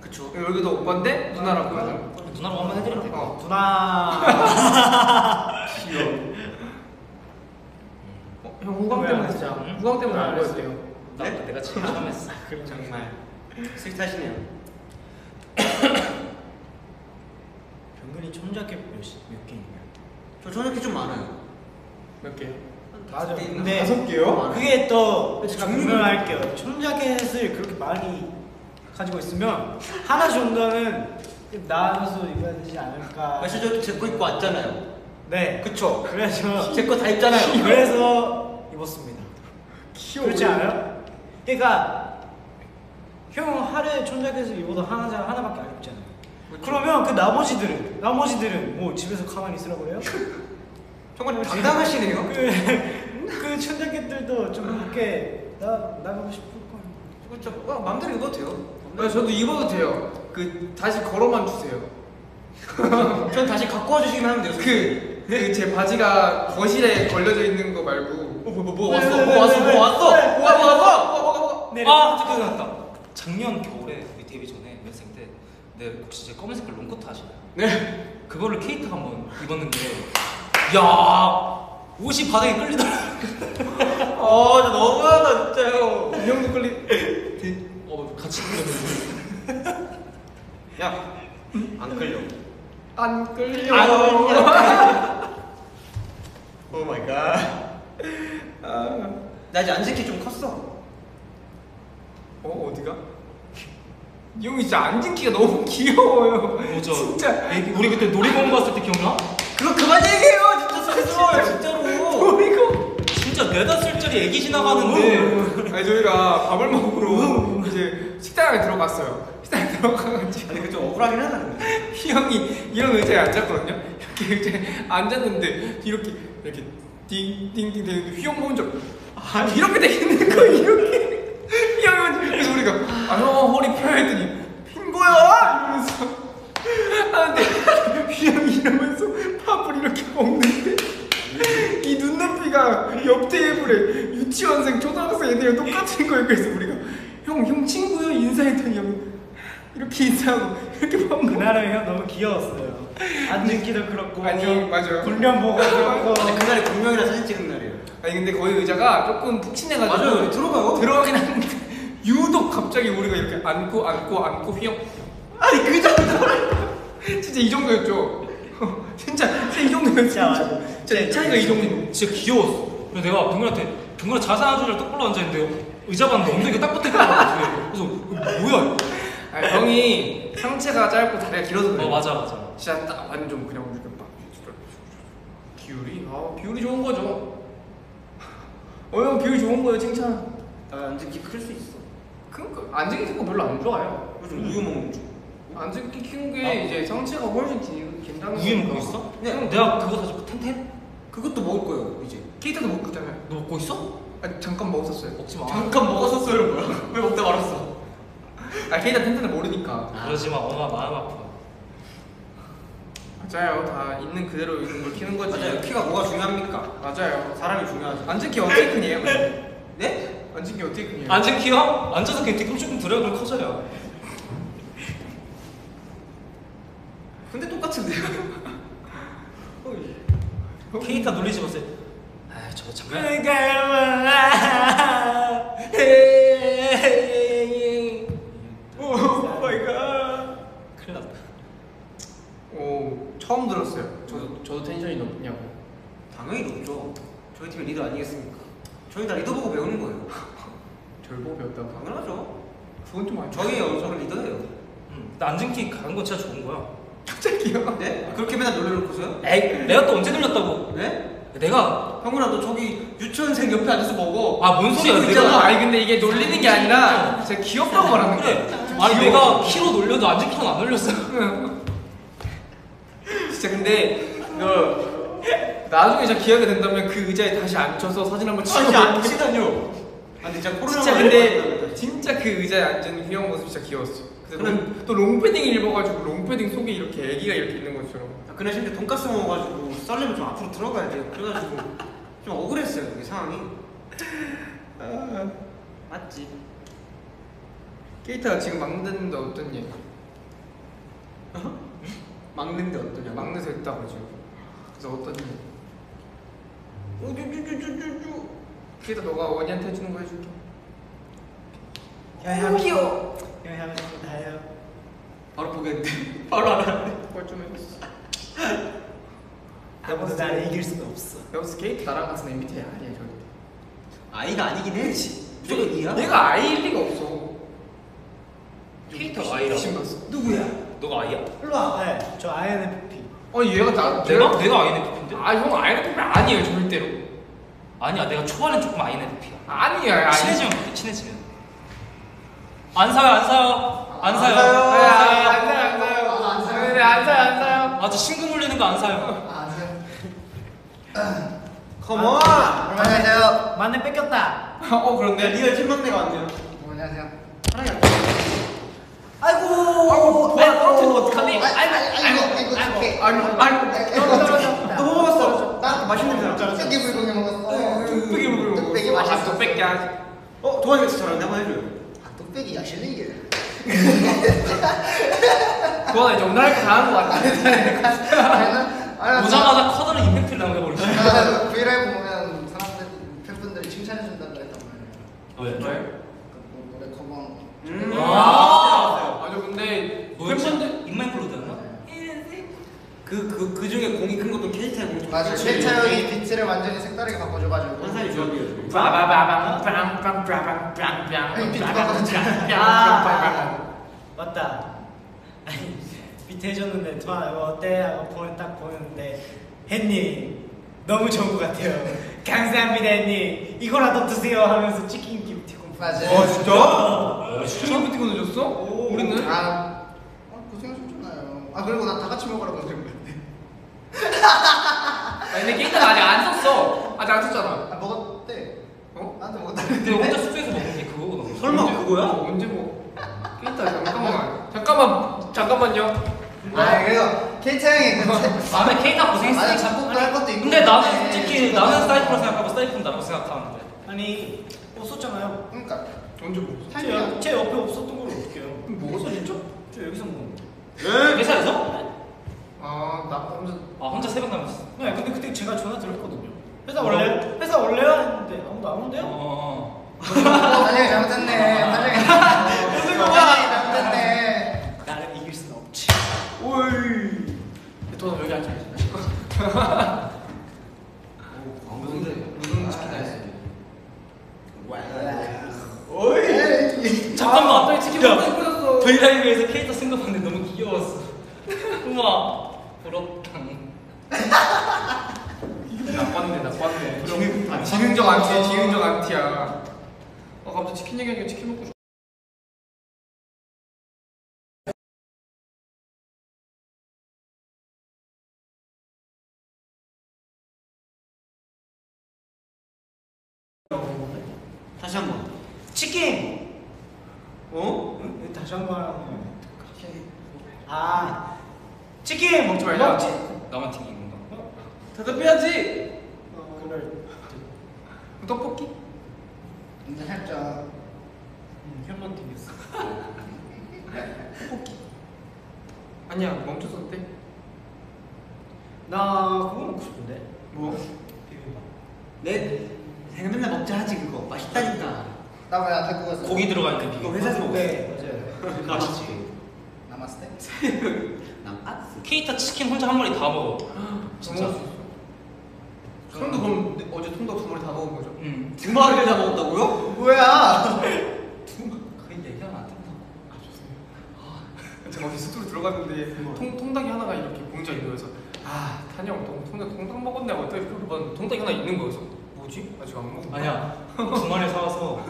그쵸. 여기도 오빠인데 누나라고 해서. 누나라고 한번 해드리면 돼. 어. 누나. 귀여워. 어, 형 후광 때문에 진짜. 후광 때문에 안 알았어. 보였대요. 나 네? 내가 제일 처음했어. 정말 스윗하시네요. 병근이 천자켓 몇, 시- 몇 개인가요? 저 저녁에 좀 많아요. 몇 개? 맞아. 개 있나? 근데 다섯 개요? 그게 또 제가 종류가- 분명할게요. 천자켓을 그렇게 많이 가지고 있으면 하나 정도는 나눠서 입어야 되지 않을까. 사실 저도 제 거 입고 왔잖아요. 네. 그쵸. 그래서 제 거 다 입잖아요. 그래서 입었습니다. 귀여워. 그렇지 않아요? 그러니까 형 하루에 천자켓을 입어도 하나 하나밖에 안 입잖아요. 그렇죠. 그러면 그 나머지들은 나머지들은 뭐 집에서 가만히 있으라고 그래요? 정말 당당하시네요. 그, 그 천자켓들도 좀 밖에 나 나가고 싶을 거예요. 그렇죠. 와, 마음대로 입어도 돼요. 네, 저도 입어도 돼요. 그 다시 걸어만 주세요. 전 다시 갖고 와주시기만 하면 돼요. 그, 그 제 바지가 거실에 걸려져 있는 거 말고. 뭐, 뭐, 뭐 네, 왔어? 네, 뭐 네, 왔어? 네, 뭐 왔어? 네. 뭐가 뭐 왔어? 뭐가? 내려. 아, 갑자기 생각났다. 작년 겨울에 우리 데뷔 전에 연습생 때, 네 혹시 제 검은 색깔 롱코트 아시나요? 네. 그거를 케이타가 한번 입었는데, 야 옷이 바닥에 끌리더라. 어, 저 너무하다 진짜요. 이 형도 끌리. 어, 같이 끌렸는데. 야, 안 끌려. 안 끌려. Oh my god. 나 이제 안색이 좀 컸어. 어 어디가? 이 형이 진짜 앉은 키가 너무 귀여워요. 뭐죠? 진짜. 애기- 우리 그때 놀이공원 갔을 때 기억나? 그거 그만 얘기해요, 진짜 스스로 진짜로. 이거. 진짜 네다섯 살짜리 애기 지나가는데. 아니 저희가 밥을 먹으러 이제 식당에 들어갔어요. 식당에 들어가가지고 아니 그좀 억울하긴 하다 근데. 이 형이 이런 의자에 앉았거든요. 이렇게 이제 앉았는데 이렇게 이렇게 띵띵띵 되는데 휘영 줄 아, 이렇게 돼 있는 거 이렇게 휘영이 그래서 우리가 아형 허리 펴야 했더니 핀 거야? 이러면서. 하는데 휘영이 이러면서 밥을 이렇게 먹는데 이 눈높이가 옆 테이블에 유치원생 초등학생 애들이랑 똑같은 거예요. 그래서 우리가 형 형 친구요? 인사했더니 형 이렇게 인사하고 이렇게 밥 먹고. 그날은 형 너무 귀여웠어요. 앉은 키도 그렇고 아니요, 맞아요. 불면 보고 그렇고 그날이 공명이랑 사진 찍은 날이에요. 아니 근데 거기 의자가 조금 푹신해가지고 맞아요. 들어가요. 들어가긴 하는데 유독 갑자기 우리가 이렇게 안고 안고 안고 휘영 아니 그 정도. 진짜 이 정도였죠 진짜 진짜 이 정도였죠 진짜 맞아. 진짜 차이가 이 정도 진짜 귀여웠어. 그래서 내가 병근한테 병근아 자세 안 주려 똑바로 앉아있는데 의자 봤는데 엉덩이가 딱 붙어있더라고. 그래서 뭐야? 아니, 형이 상체가 짧고 다리가 길어서 그래 어 맞아 맞아. 진짜 딱 완전 그냥 우리가 막 비율이 아 비율이 좋은 거죠 어형 비율 좋은 거예요 칭찬 나 앉은 키클 수 있어. 그러니까 앉은 게 별로 안 좋아요 요즘 우유 먹는 중. 앉은 게큰게 아. 이제 상체가 훨씬 긴, 긴다는 우유. 먹고 있어? 네. 형 내가 그거 사줄 텐텐? 그것도 먹을 거예요 이제. 케이크도 먹고 있잖아요 너 먹고 있어? 아 잠깐 먹었었어요 먹지 마. 잠깐 먹었었어요 뭐야? 왜 먹다 말았어? 아 케이크 텐트는 모르니까 그러지 마. 엄마 마음 아파. 맞아요 다 있는 그대로 있는 걸 키는 거지 맞아요. 키가 뭐가 중요합니까? 맞아요 사람이 중요하죠. 앉은 키 어떻게 크니에요? 근데? 네? 앉은 키 어떻게 크니에요? 앉은 키요? 앉아서 그냥 뒤꿈치 들어야 그럼 커져요. 근데 똑같은데요. 케이타 놀리지 마세요. 아 저거 잠깐. Oh my god 큰일 났다. 오 처음 들었어요 저도 저도 텐션이 높냐고 당연히 높죠. 저희 팀의 리더 아니겠습니까? 저희 다 리더 보고 배우는 거예요. 절 보고 배웠다고 당연하죠. 그건 좀 아니죠 저희 저는 리더예요. 음, 나 앉은 키 가는 건 진짜 좋은 거야. 갑자기요? 네? 그렇게 맨날 놀려놓고서요? 에이, 내가 또 언제 놀렸다고? 네? 내가 형훈아 너 저기 유치원생 옆에 앉아서 먹어. 아 뭔 소리야? 내가 있잖아. 아니 근데 이게 놀리는 게 아니라 제가 귀엽다고 말하는 그래. 거예요 아니 내가 키로 놀려도 키로는 안 놀렸어. 진짜 근데 너 나중에 진짜 기회가 된다면 그 의자에 다시 앉혀서 사진 한번 찍어 아니 안 치다뇨. 아니 진짜 코로나 진짜 근데 진짜 그 의자에 앉은 휘영 모습 진짜 귀여웠어 그럼- 또 롱패딩을 입어가지고 롱패딩 속에 이렇게 애기가 이렇게 있는 것처럼 그날 심지어 돈가스 먹어가지고 썰려면 좀 앞으로 들어가야 돼요. 그래가지고 좀 억울했어요 이 상황이. 아, 맞지? 케이타가 지금 막는데 어떠니? 막는데 어떠냐? 막내 됐다고 지금 그래서 어떠니? 우쭈쭈쭈쭈쭈 케이타 너가 원이한테 해주는 거 해줄게 형 귀여워. 거 다해요. 바로 보겠는데. 바로 알아. 그걸 좀 해줬어 아무도 나를 이길 수는 없어. 여기서 케이타 나랑 같은 MBTI 아니야 절대 아이가 아니긴 해. 무조건 이야. 얘가 아이일 리가 없어 케이타가 I라고? 봤어 누구야? 너가 I야? 일로 와. 네, 저 INFP. 아니 얘가 나 내가? 내가 INFP인데? 아형 INFP 아니에요 절대로 아니야 내가 초반엔 조금 INFP야. 아니야 아니 친해지면 그래, 친해지면. 안 사요 안 사요 안 사요. 사요. 아, 안 사요. 안 사요 안 사요 네, 안 사요 안 사요 아저 신고 물리는 거안 사요. Come on. 안녕하세요. 만렙 뺏겼다. 어내 그런데 real 팀 막내가 왔네요. 안녕하세요. 사랑이 안 아이고. 아이고, 도안 떨어뜨리면 어떡하니? 아이고, 아이고, 아이고, 아이고, 오케이. 아니 아니 너뭐 먹었어? 나 맛있는 냄새 났잖아. 뚝배기 불고기 먹었어. 뚝배기 먹으려고 뚝배기 아 맛있어. 뚝배기 하지 어 도환이가 진짜 잘하는데 한번 해줘요. 아, 뚝배기 야실는 게. 그거는 이제 오늘 할거 다한 거 같아 오자마자 커다란 임팩트를 남겨버리지. 아, 브이라이브 보면 사람들 팬분들이 칭찬해 준다고 했단 말이에요. 왜? 왜? 그 노래 커버. 음. 아. 아주 근데 뭐였지? 인마인클로드였나? 그 그 그 중에 공이 큰 것도 캐릭터의 공이 좀 맞아. 크지. 최차 형이 비트를 완전히 색다르게 바꿔줘가지고. 환상이 조합이에요. 빠바바밤 빵빵빵빵 빵빵 형이 비트 바꿔줬잖아. 아. 맞다. 아니 밑에 해줬는데 좋아 이거 어때? 하고 보면 딱 보는데 햇님 너무 좋은 것 같아요. 감사합니다 햇님. 이거라도 드세요 하면서 치킨 기프티콘. 맞아. 와 진짜? 치킨 부티콘 줬어? 우리는? 아, 어, 고생하셨잖아요. 아 그리고 나 다 같이 먹으라고 그런 건데. 아니 근데 게임은 아직 안 썼어. 아직 안 썼잖아. 아 먹었대. 어? 나한테 근데 먹었다는데. 혼자 숙소에서 먹는 게 그거거든. 설마 언제- 그거야? 어, 언제 뭐? 게임다 잠깐만. 잠깐만 잠깐만요. 아 그래요. 케이트 형이 그 세- 아, 근데 케이타 아니 고생했으니까. 작곡도 할 것도 있고. 근데 나는 솔직히 나는 사이프라 생각하고 사이프는 나라고 생각하는데. 아니 없었잖아요. 그러니까 언제 뭐? 제, 옆- 제 옆에 없었던 걸 어떡해요? 먹었어 진짜? 저 여기서 뭐. 회사에서? 아나 혼자 아 혼자 새벽 남았어. 네, 근데 그때 제가 전화 드렸거든요. 회사 원래 회사 원래요 했는데 아무도 안 온대요. 어. 어, 단영이 잘못했네. 단영이 단영이 잘못했네. 나를 이길 수는 없지. 오이. 너 여기 앉아. 광고인데 무슨 치킨 했어. 오이. 잠깐만. 너 치킨 야, 먹고 싶어졌어. 브이라이브에서 캐릭터 생각하는데 너무 귀여웠어. 우와. 부럽당. 나빴네 나빴네. 지능 지능적 안티야 지능적 안티야. 아 갑자기 치킨 얘기하니까 치킨 먹고 싶어. 다시 한 번. 치킨. 어? 응? 다시 한번 하라고. 아 치킨 먹지 말자. 먹지. 나만 튕긴 건가? 대답해야지. 어, 그래. 떡볶이? 근데 살짝 음, 혀만 튕겼어. 아니야 멈췄었대. 나 그거 먹고 싶은데. 뭐? 비빔밥. 내 내가 맨날 먹자 하지 그거 맛있다니까. 나왜안 데리고 갔어? 고기 들어가 있는 이거 비빔. 회사에서 먹었어. 네 맞아요. 맛있지. 난 아스. 케이타 치킨 혼자 한 마리 다 먹어. 진짜. 형도 그럼 어제 통닭 두 마리 다 먹은 거죠? 응. 두 마리를 다 먹었다고요? 뭐야? 그 얘기하면 안 된다. 제가 어제 스토리 들어갔는데 통, 통닭이 하나가 이렇게 있는 거여서 아 통, 통닭 통닭 먹었네 어떻게 봤는데 통닭이 하나 있는 거여서 뭐지? 아직 안 먹은 거야? 아니야. 두 마리 사와서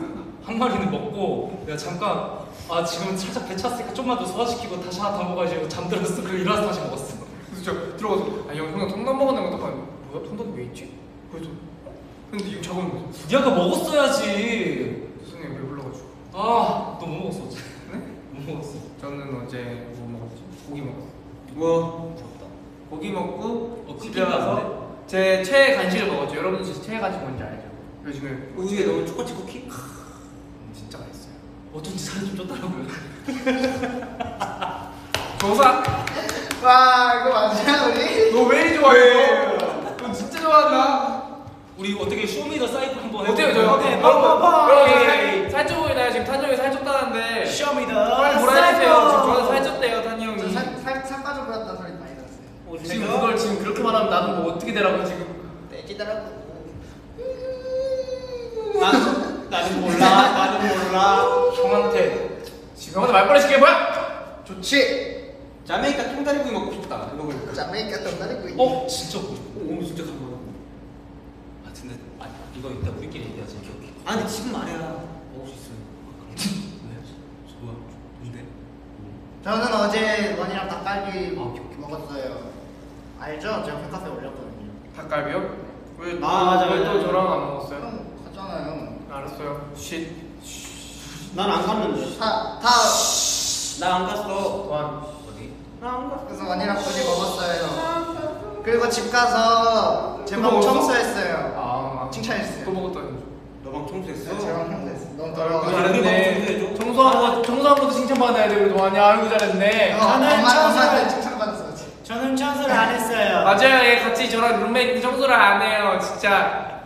한 마리는 먹고 내가 잠깐 아 지금 살짝 배 찼으니까 좀만 더 소화시키고 다시 하나 더 먹어야지 잠들었어. 그리고 일어나서 다시 먹었어. 그래서 저 들어가서 아형 통닭 통닭 먹었네 딱 봤는데 뭐야 통닭이 왜 있지? 그래서 어? 근데 이거 적은 거죠 네가 먹었어야지. 선생님 왜 불러가지고 아, 너 뭐 먹었어 어제? 네? 뭐 먹었어? 저는 어제 뭐 먹었지? 고기 먹었어 뭐? 부럽다. 고기 먹고 어, 집에 가서 제 최애 간식을 먹었죠 여러분들 진짜 최애 간식 뭔지 알죠? 요즘에 우유에 넣은 초코칩 쿠키? 어쩐지 살이 좀 쪘더라고요. 조사 와 이거 맞아 우리? 너 왜 좋아해? 너 진짜 좋아한다 우리 어떻게 Show me the 사이퍼 한번 어때요 저? 해볼까요? 네, 빡빡빡. 여러분 살쪄 보이나요? 지금 탄형이 살쪘다는데 Show me the. 빨리 몰아주세요 지금 저는 살쪘대요 탄저 형이 살살 빠져 보였다는 소리 많이 들었어요. 지금 그걸 지금 그렇게 말하면 나는 뭐 어떻게 되라고 지금 떼지더라고. 나는 나는 몰라. 나는 몰라. 형한테 지금 한테 말버릇 시키게 뭐야? 좋지. 자메이카 통다리구이 먹고 싶다. 이거 보니까. 자메이카 있니? 어 진짜 먹고 싶어. 오, 오늘 진짜 간거다. 아 근데 아 이거 이따 우리끼리 얘기하자. 오케이 오케이. 아 근데 지금 말해야 먹을 수 있어요. 왜? 저 뭐야? 뭔데? 저는 어제 원이랑 닭갈비 아, 오케이, 오케이. 먹었어요. 알죠? 제가 팬카페 올렸거든요. 닭갈비요? 왜, 아, 맞아, 왜 맞아, 또 맞아. 저랑 안 먹었어요? 형 갔잖아요. 알았어요 쉿 난 안 갔는데. 다, 다. 나 안 갔어. 완 어디? 나 안 갔어. 그래서 원이랑 둘이 먹었어요. 그리고 집 가서 제또방 먹었어? 청소했어요. 아 칭찬해주세요. 또 먹었다니 너방 청소했어? 네, 제방 청소했어요. 너무 아이고 더러워. 잘했네 청소한 거 청소한 것도 칭찬받아야 돼 그래도 아니 아이고 잘했네 어, 저는 엄마, 엄마한테 청소를- 칭찬받았어. 저는 청소를 안 했어요. 맞아요 얘 같이 저랑 룸메이트 청소를 안 해요 진짜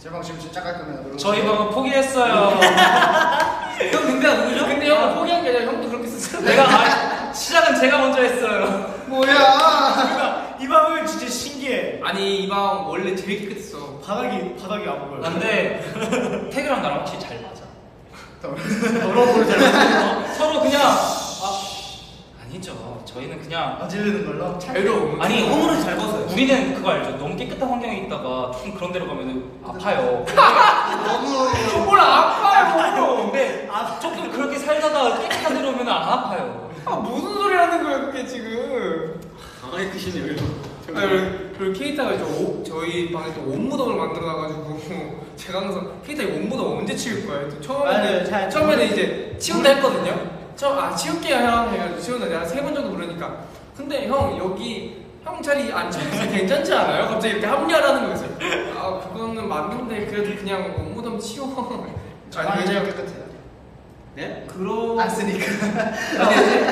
제방 지금 진짜 깔끔해요. 저희 방은 포기했어요. 형 근데 누구죠? 근데 형도 포기한 게 아니라 형도 그렇게 쓰잖아 내가 아, 시작은 제가 먼저 했어요. 뭐야? 그러니까 이 방은 진짜 신기해. 아니 이 방 원래 제일 깨끗했어 바닥이 바닥이 안 보여. 근데 태그랑 나랑 확실히 잘 맞아. 더러워 보이잖아 어, 서로 그냥 아 아니죠. 저희는 그냥 어지르는 걸로? 자유로워 아니 허물은 잘 벗어요. 우리는 그거 알죠. 너무 깨끗한 환경에 있다가 조금 그런 데로 가면 아파요. 너무. 뭘 아파요 근데 아, 조금 그렇게 살다가 깨끗한 데로 오면 안 아파요. 아 무슨 소리 하는 거야 그게 지금 강하게 크시네요. 아, 그리고- 그리고 케이타가 저 옷- 저희 방에 또 옷무덤을 만들어놔가지고 제가 항상 케이타 이 옷무덤 언제 치울 거야? 또 맞아요. 처음에는 잘- 처음에는 이제 치운다 했거든요. 처음 아 치울게요 형 해가지고 치우는데 한세 번 정도 부르니까 근데 형 여기 형 자리 안 치워서 괜찮지 않아요? 갑자기 이렇게 합리화라는 거였어요. 아 그거는 맞는데 그래도 그냥 옷무덤 치워. 왜냐면 깨끗해요. 네? 그러 안 쓰니까.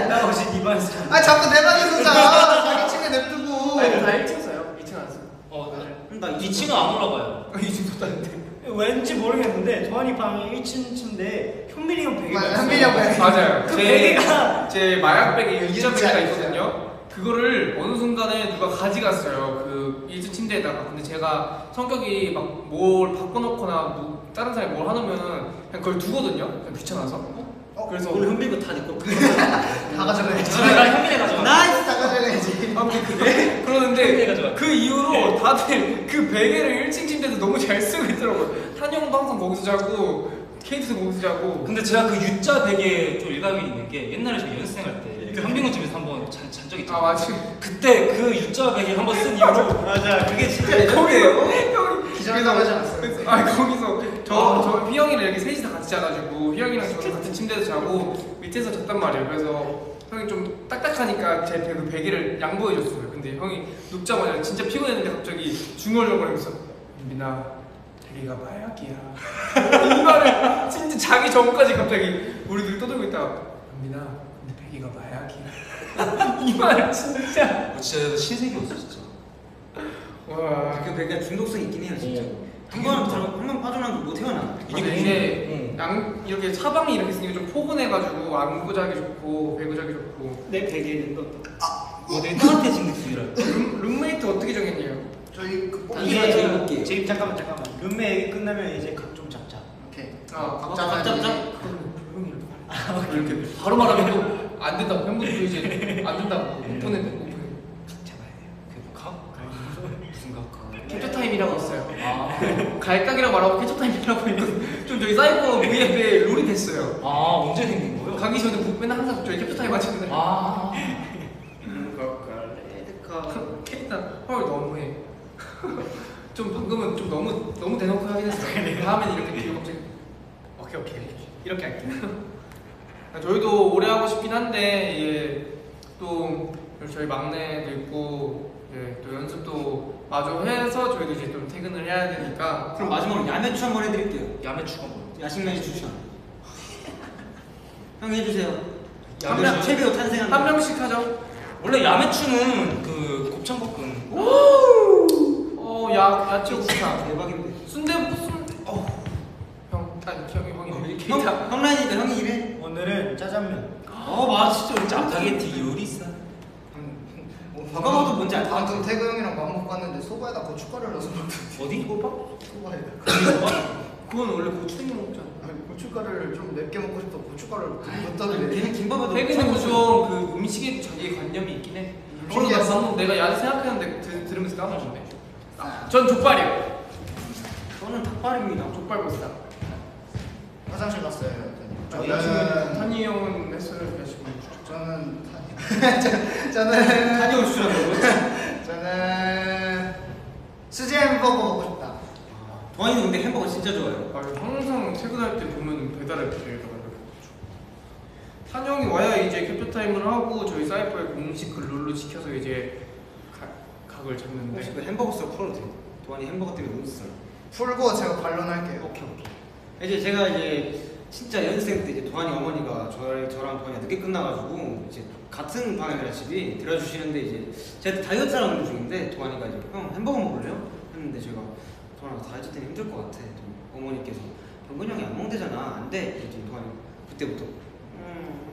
나 혹시 네 방에서 자. 아 자꾸 내 방에서 자. 자기 침대 냅두고. 아니 다 1층 써요. 2층 안 써. 어, 나 2층은 안 올라가요. 2층 썼다는데. 왠지 모르겠는데 도환이 방이 1층 침대 현민이 형 베개가 맞아, 있어요. 현민이 형 베개. 맞아요. 그 제- 베개가 제 마약백에 이름이 유자 베개가 잘 있거든요. 그거를 어느 순간에 누가 가져갔어요. 그 일주 침대에다가. 근데 제가 성격이 막 뭘 바꿔놓거나 뭐 다른 사람이 뭘 하놓으면 그냥 그걸 두거든요. 그냥 귀찮아서. 어? 그래서 오늘 현빈 거 다 내거 다 가져가야지. 저희가 현민이 가져가. 나이스 다 가져가야지. 아무튼 그게 그러는데 베개가 좋아요. 그 이후로 다들 그 베개를 1층 침대에서 너무 잘 쓰고 있더라고요. 한영도 항상 거기서 자고 케이트도 거기서 자고. 근데 제가 그 U자 베개에 좀 일감이 있는 게 옛날에 저 연습생 할 때 현빈군 집에서 한번 잔, 잔적 있죠. 아 맞지. 그때 그 U자 베개 한번 쓴 이후로 맞아 그게 진짜 거기에요? 형이 기절하다고 하지 않았어요? 그래서- 아 거기서 저, 저 휘영이랑 이렇게 셋이 다 같이 자가지고 휘영이랑 저랑 같은 침대에서 자고 밑에서 잤단 말이에요 그래서 형이 좀 딱딱하니까 제 배- 그 베개를 양보해줬어요 근데 형이 눕자마자 진짜 피곤했는데 갑자기 중얼중얼하면서 민아 베개가 마약이야 이 말을 진짜 자기 전까지 갑자기 우리 둘이 떠들고 있다가 민아 베개가 마약이야 이 말을 진짜 어, 진짜 신세계였어 진짜. 와그 베개가 중독성 있긴 해요 진짜 어. 한번 들어 한번 빠져나면 못 태어나 이게 근데 양 이렇게 사방이 이렇게 있으니까 좀 포근해가지고 안고 자기 좋고 배고 자기 좋고 내 베개는 또뭐 되게 따뜻해진 느낌이랄. 룸, 룸메이트 어떻게 정했냐요? 저희 그 뽑기 이게 제일 웃기요 제 잠깐만 잠깐만 룸메 끝나면 이제 각종 잡자 오케이. 아, 각자 각자 가지고. 짭짭? 이렇게 바로 말하면 또 안 된다고 팬분들도 이제 안 된다고 잡아야 돼요. 그 각? 무슨 각? 캡처 타임이라고 있어요. 아, 갈각이라고 말하고 캡처 타임이라고 있거든 좀 저희 사이버 V앱에 룰이 됐어요. 아 언제 생긴 거예요? 가기 전에 뭐 맨날 항상 저희 캡처 타임 하시는데 아, 레드카 캐릭터 헐 너무해. 좀 방금은 좀 너무 너무 대놓고 하긴 했어 다음엔 이렇게 뒤로 갑자기. 오케이 오케이. 이렇게 할게요 저희도 오래 하고 싶긴 한데 이게 또 저희 막내도 있고 이제 또 연습도 마저 해서 저희도 이제 좀 퇴근을 해야 되니까. 그럼 마지막으로 야매추 한번 해드릴게요. 야매 추가 뭐? 야식메뉴 추천. 형 해주세요. 야매추? 한 명, 최비로 탄생한 한 명씩 하죠. 원래 야매추는 그 곱창볶음. 어야 야채 국사 대박인데. 순대 순 어형 아니 형이 형, 다- 형 라인이니까 형이 이래 오늘은 짜장면 어 맞아 진짜 짜파게티 요리사. 봐도 뭔지 알것 방금 태그 형이랑 밥 먹고 왔는데 소바에다 고춧가루를 넣어서 먹던데. 어디? 소바에다. 그건 원래 고추냉이 먹잖아 아니, 고춧가루를 좀 맵게 먹고 싶어 고춧가루를 넣었던데. 걔는 김밥에도 태그는 무슨 그 음식에 자기 관념이 있긴 해. 오늘 나. 방금 내가 야채 생각했는데 들, 들으면서 까먹었네. 아, 전 족발이요. 저는 닭발입니다 족발 보스다. 화장실 갔어요. 저희 저는 탄이 형은 했어요. 야식은. 저는 저- 저는 한이올 수준으로 저는 수제 햄버거 먹고 싶다. 도환이는 근데 햄버거 진짜 좋아해요 아, 항상 퇴근할 때 보면 배달을 배달을 탄 형이 와야 이제 캡처 타임을 하고 저희 사이퍼에 공식 그 룰로 지켜서 이제 각, 각을 혹시 잡는데. 그 햄버거 썰 풀어도 돼요? 도환이 햄버거 때문에 너무 썰 풀고 제가 반론할게요. 오케이 오케이 이제 제가 이제 진짜 연습생 때 이제 도환이 어머니가 저, 저랑 도환이가 늦게 끝나가지고 이제 같은 방이라 집이 들어주시는데 이제 제가 다이어트 하는 중인데 도환이가 이제 형 햄버거 먹을래요? 했는데 제가 도환아 다이어트 때문에 힘들 것 같아. 어머니께서 병근이 형이 안 먹대잖아. 안돼. 그랬더니 도환이 그때부터 음,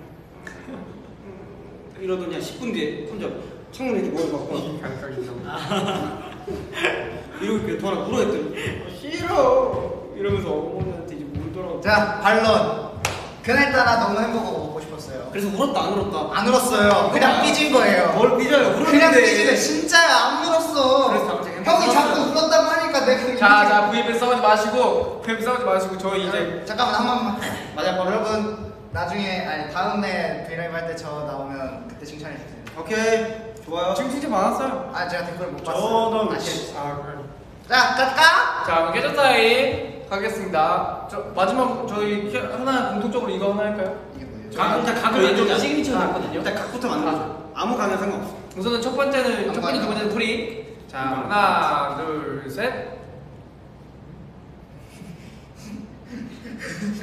음, 이러더니 한 10분 뒤에 혼자 창문에 이렇게 머리 박고 이 감각이 있나 이러고 있길래 도환아 울어했더니 아, 싫어 이러면서 어머니한테 이제 울더라고 자 반론. 그날따라 너무 햄버거 먹고 싶었어요. 그래서 울었다 안 울었다 안 울었어요. 그냥 삐진 거예요. 뭘 삐져요 울었는데 그냥 삐지네. 진짜야 안 울었어. 그래서 갑자기 형이 햄버거 자꾸 사왔어요. 울었다고 하니까 내가 그냥 자, 자, VF 싸우지 마시고, VF 싸우지 마시고, 저희 이제 이제 잠깐만 한 번만. 맞아 여러분 나중에 아니 다음에 V LIVE 할 때 저 나오면 그때 칭찬해 주세요. 오케이 좋아요. 지금 진짜 많았어요. 아 제가 댓글 못 봤어요. 저도 다시. 아 그래. 자 갈까? 자, 그럼 타임 가겠습니다. 저 마지막 저희 키- 하나 공통적으로 이거 하나 할까요? 이게 뭐예요? 각 일단 각을 저희 좀 만들자. 시그니처가 각. 있거든요. 일단 각부터 만들자. 아무 각은 상관없어. 우선은 첫 번째는 첫 번째 두 번째는 토리. 자, 하나, 둘, 셋.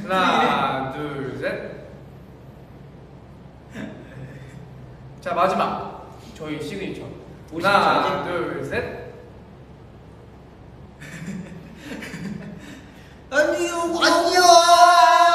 하나, 둘, 셋. 자, 마지막. 저희 시그니처. 우리 하나, 시그니처 둘, 셋. 안녕. 안녕.